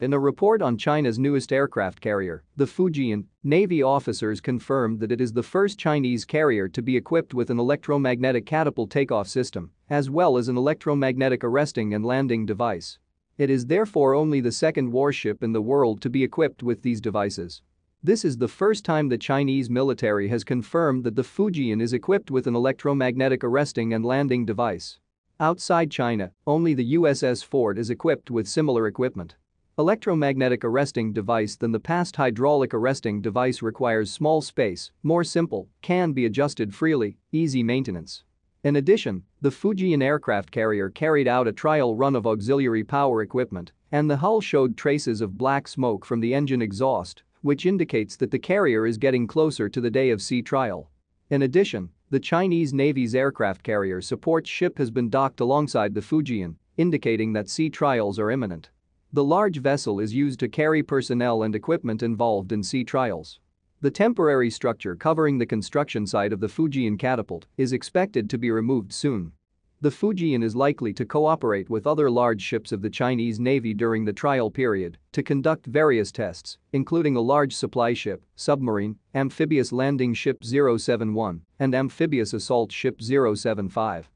In a report on China's newest aircraft carrier, the Fujian, Navy officers confirmed that it is the first Chinese carrier to be equipped with an electromagnetic catapult takeoff system, as well as an electromagnetic arresting and landing device. It is therefore only the second warship in the world to be equipped with these devices. This is the first time the Chinese military has confirmed that the Fujian is equipped with an electromagnetic arresting and landing device. Outside China, only the USS Ford is equipped with similar equipment. Electromagnetic arresting device than the past hydraulic arresting device requires small space, more simple, can be adjusted freely, easy maintenance. In addition, the Fujian aircraft carrier carried out a trial run of auxiliary power equipment, and the hull showed traces of black smoke from the engine exhaust, which indicates that the carrier is getting closer to the day of sea trial. In addition, the Chinese Navy's aircraft carrier support ship has been docked alongside the Fujian, indicating that sea trials are imminent. The large vessel is used to carry personnel and equipment involved in sea trials. The temporary structure covering the construction site of the Fujian catapult is expected to be removed soon. The Fujian is likely to cooperate with other large ships of the Chinese Navy during the trial period to conduct various tests, including a large supply ship, submarine, amphibious landing ship 071, and amphibious assault ship 075.